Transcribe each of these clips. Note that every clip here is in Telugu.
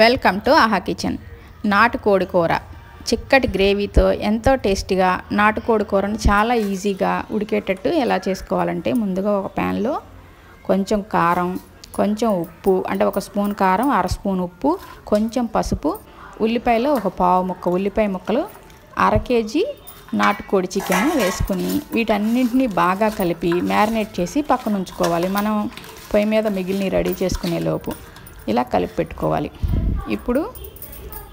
వెల్కమ్ టు ఆహా కిచెన్. నాటుకోడి కూర. చిక్కటి గ్రేవీతో ఎంతో టేస్టీగా నాటుకోడి కూరను చాలా ఈజీగా ఉడికేటట్టు ఎలా చేసుకోవాలంటే ముందుగా ఒక ప్యాన్లో కొంచెం కారం కొంచెం ఉప్పు అంటే ఒక స్పూన్ కారం అర స్పూన్ ఉప్పు కొంచెం పసుపు ఉల్లిపాయలో ఒక పావు ముక్క ఉల్లిపాయ ముక్కలు అర కేజీ నాటుకోడి చికెన్ వేసుకుని వీటన్నింటినీ బాగా కలిపి మ్యారినేట్ చేసి పక్కన ఉంచుకోవాలి మనం పొయ్యి మీద మిగిలిన రెడీ చేసుకునే లోపు ఇలా కలిపి పెట్టుకోవాలి. ఇప్పుడు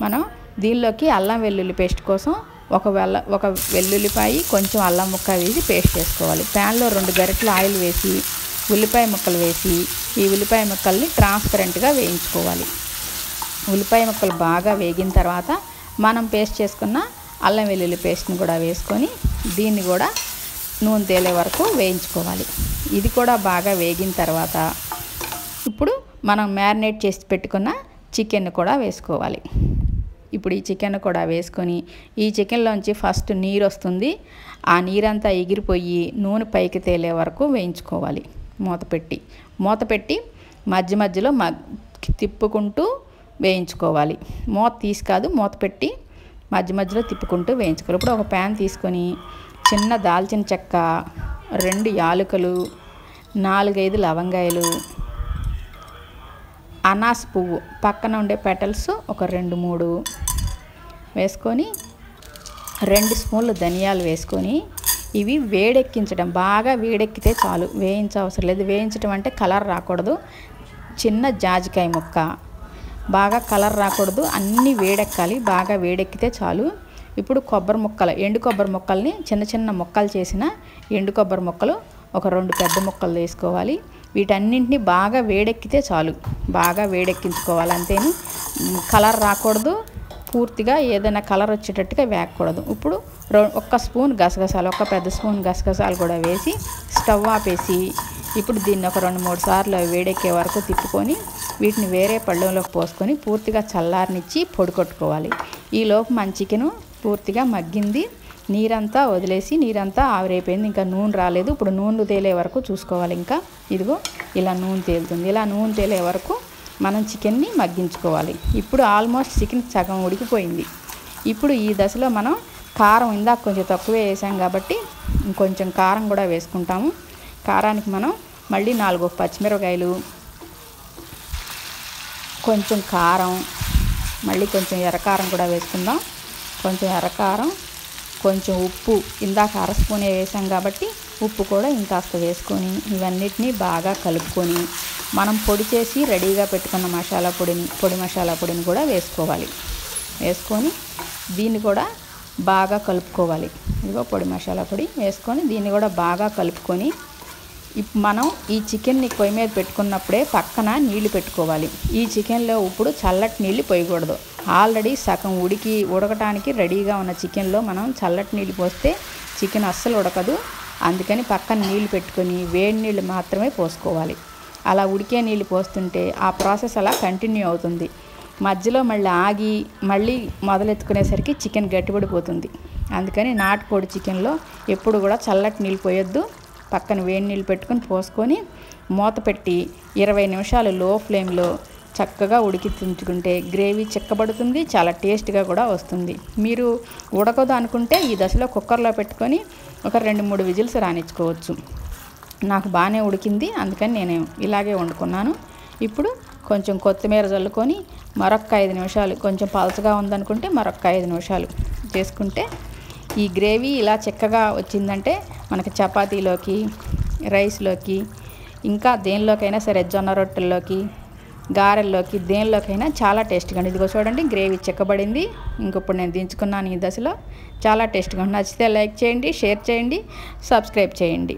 మనం దీనిలోకి అల్లం వెల్లుల్లి పేస్ట్ కోసం ఒక వెల్ల ఒక వెల్లుల్లిపాయ కొంచెం అల్లం ముక్క వేసి పేస్ట్ చేసుకోవాలి. ప్యాన్లో రెండు గరిటలు ఆయిల్ వేసి ఉల్లిపాయ ముక్కలు వేసి ఈ ఉల్లిపాయ ముక్కల్ని ట్రాన్స్పరెంట్గా వేయించుకోవాలి. ఉల్లిపాయ ముక్కలు బాగా వేగిన తర్వాత మనం పేస్ట్ చేసుకున్న అల్లం వెల్లుల్లి పేస్ట్ని కూడా వేసుకొని దీన్ని కూడా నూనె తేలే వరకు వేయించుకోవాలి. ఇది కూడా బాగా వేగిన తర్వాత ఇప్పుడు మనం మ్యారినేట్ చేసి పెట్టుకున్న చికెన్ కూడా వేసుకోవాలి. ఇప్పుడు ఈ చికెన్ కూడా వేసుకొని ఈ చికెన్లోంచి ఫస్ట్ నీరు వస్తుంది. ఆ నీరంతా ఎగిరిపోయి నూనె పైకి తేలే వరకు వేయించుకోవాలి మూత పెట్టి. మూత పెట్టి మధ్య మధ్యలో మ తిప్పుకుంటూ వేయించుకోవాలి. మూత తీసి కాదు మూత పెట్టి మధ్య మధ్యలో తిప్పుకుంటూ వేయించుకోవాలి. ఇప్పుడు ఒక ప్యాన్ తీసుకొని చిన్న దాల్చిన చెక్క రెండు యాలకులు నాలుగైదు లవంగాయలు అనాస్ పువ్వు. పక్కన ఉండే పెటల్స్ ఒక రెండు మూడు వేసుకొని రెండు స్పూన్లు ధనియాలు వేసుకొని ఇవి వేడెక్కించడం. బాగా వేడెక్కితే చాలు. వేయించవసరం లేదు. వేయించడం అంటే కలర్ రాకూడదు. చిన్న జాజికాయ ముక్క. బాగా కలర్ రాకూడదు. అన్నీ వేడెక్కాలి. బాగా వేడెక్కితే చాలు. ఇప్పుడు కొబ్బరి ముక్కలు. ఎండు కొబ్బరి ముక్కల్ని చిన్న చిన్న ముక్కలు చేసిన ఎండు కొబ్బరి ముక్కలు ఒక రెండు పెద్ద ముక్కలు వేసుకోవాలి. వీటన్నింటినీ బాగా వేడెక్కితే చాలు. బాగా వేడెక్కించుకోవాలి అంతేని కలర్ రాకూడదు. పూర్తిగా ఏదైనా కలర్ వచ్చేటట్టుగా వేయకూడదు. ఇప్పుడు ఒక్క స్పూన్ గసగసాలు ఒక పెద్ద స్పూన్ గసగసాలు కూడా వేసి స్టవ్ ఆపేసి ఇప్పుడు దీన్ని ఒక రెండు మూడు సార్లు వేడెక్కే వరకు తిప్పుకొని వీటిని వేరే పళ్ళంలోకి పోసుకొని పూర్తిగా చల్లారనిచ్చి పొడి కొట్టుకోవాలి. ఈలోపు మన చికెను పూర్తిగా మగ్గింది. నీరంతా వదిలేసి నీరంతా ఆవిరైపోయింది. ఇంకా నూనె రాలేదు. ఇప్పుడు నూనె తేలే వరకు చూసుకోవాలి ఇంకా. ఇదిగో ఇలా నూనె తేలుతుంది. ఇలా నూనె తేలే వరకు మనం చికెన్ని మగ్గించుకోవాలి. ఇప్పుడు ఆల్మోస్ట్ చికెన్ సగం ఉడికిపోయింది. ఇప్పుడు ఈ దశలో మనం కారం ఇందాక కొంచెం తక్కువే వేసాం కాబట్టి ఇంకొంచెం కారం కూడా వేసుకుంటాము. కారానికి మనం మళ్ళీ నాలుగు పచ్చిమిరపకాయలు కొంచెం కారం మళ్ళీ కొంచెం ఎర్రకారం కూడా వేసుకుందాం. కొంచెం ఎర్రకారం కొంచెం ఉప్పు ఇందాక అర స్పూనే వేసాం కాబట్టి ఉప్పు కూడా ఇంకాస్త వేసుకొని ఇవన్నిటినీ బాగా కలుపుకొని మనం పొడి చేసి రెడీగా పెట్టుకున్న మసాలా పొడిని పొడి మసాలా పొడిని కూడా వేసుకోవాలి. వేసుకొని దీన్ని కూడా బాగా కలుపుకోవాలి. ఇదిగో పొడి మసాలా పొడి వేసుకొని దీన్ని కూడా బాగా కలుపుకొని మనం ఈ చికెన్ని పొయ్యి మీద పెట్టుకున్నప్పుడే పక్కన నీళ్ళు పెట్టుకోవాలి. ఈ చికెన్లో ఇప్పుడు చల్లటి నీళ్ళు పోయకూడదు. ఆల్రెడీ సగం ఉడికి ఉడకటానికి రెడీగా ఉన్న చికెన్లో మనం చల్లటి నీళ్ళు పోస్తే చికెన్ అస్సలు ఉడకదు. అందుకని పక్కన నీళ్ళు పెట్టుకొని వేడి నీళ్ళు మాత్రమే పోసుకోవాలి. అలా ఉడికే నీళ్ళు పోస్తుంటే ఆ ప్రాసెస్ అలా కంటిన్యూ అవుతుంది. మధ్యలో మళ్ళీ ఆగి మళ్ళీ మొదలెత్తుకునేసరికి చికెన్ గట్టిపడిపోతుంది. అందుకని నాటుకోడి చికెన్లో ఎప్పుడు కూడా చల్లటి నీళ్ళు పోయొద్దు. పక్కన వేడి నీళ్ళు పెట్టుకొని పోసుకొని మూత పెట్టి ఇరవై నిమిషాలు లో ఫ్లేమ్లో చక్కగా ఉడికించుకుంటే గ్రేవీ చిక్కబడుతుంది చాలా టేస్ట్గా కూడా వస్తుంది. మీరు ఉడకదు అనుకుంటే ఈ దశలో కుక్కర్లో పెట్టుకొని ఒక రెండు మూడు విజిల్స్ రానిచ్చుకోవచ్చు. నాకు బాగానే ఉడికింది అందుకని నేను ఇలాగే వండుకున్నాను. ఇప్పుడు కొంచెం కొత్తిమీర చల్లుకొని మరొక ఐదు నిమిషాలు కొంచెం పలచగా ఉందనుకుంటే మరొక ఐదు నిమిషాలు చేసుకుంటే ఈ గ్రేవీ ఇలా చక్కగా వచ్చిందంటే మనకి చపాతీలోకి రైస్లోకి ఇంకా దేనిలోకైనా సరే జొన్న రొట్టెల్లోకి గారెల్లోకి దేనిలోకైనా చాలా టేస్ట్గా ఉంది. ఇదిగో చూడండి గ్రేవీ చిక్కబడింది. ఇంకప్పుడు నేను దించుకున్నాను ఈ దశలో. చాలా టేస్ట్గా ఉంది. నచ్చితే లైక్ చేయండి షేర్ చేయండి సబ్స్క్రైబ్ చేయండి.